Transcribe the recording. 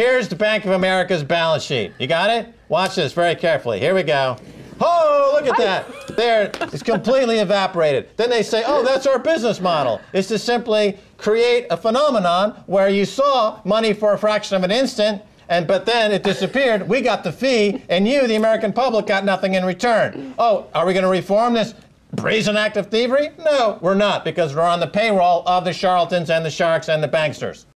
here's the Bank of America's balance sheet. You got it? Watch this very carefully. Here we go. Oh, look at that. There, it's completely evaporated. Then they say, oh, that's our business model. It's to simply create a phenomenon where you saw money for a fraction of an instant, and but then it disappeared. We got the fee, and you, the American public, got nothing in return. Oh, are we going to reform this? Brazen act of thievery? No, we're not, because we're on the payroll of the charlatans and the sharks and the banksters.